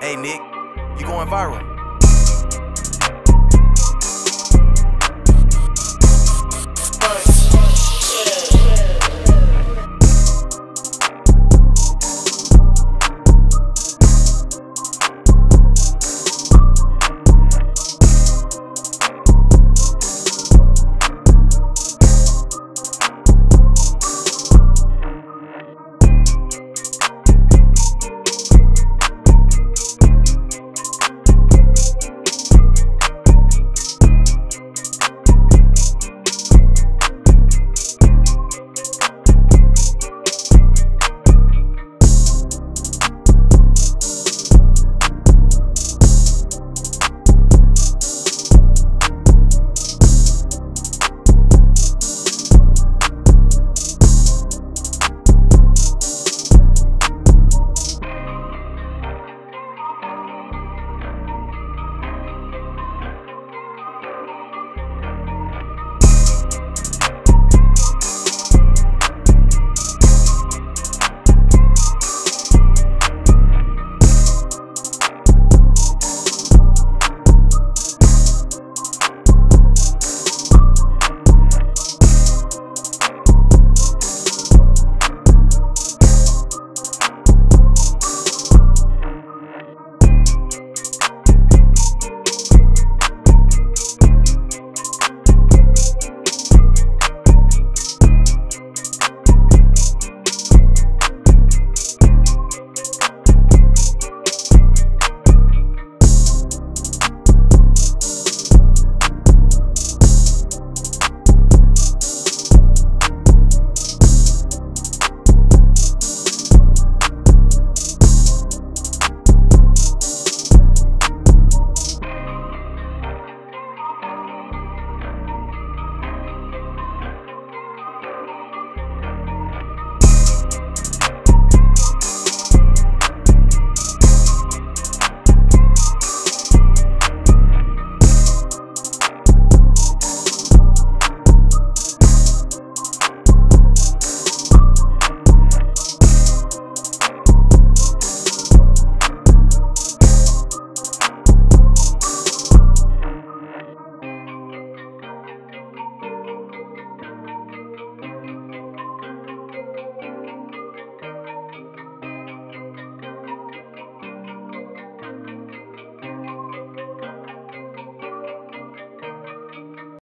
Hey, Nick, you going viral.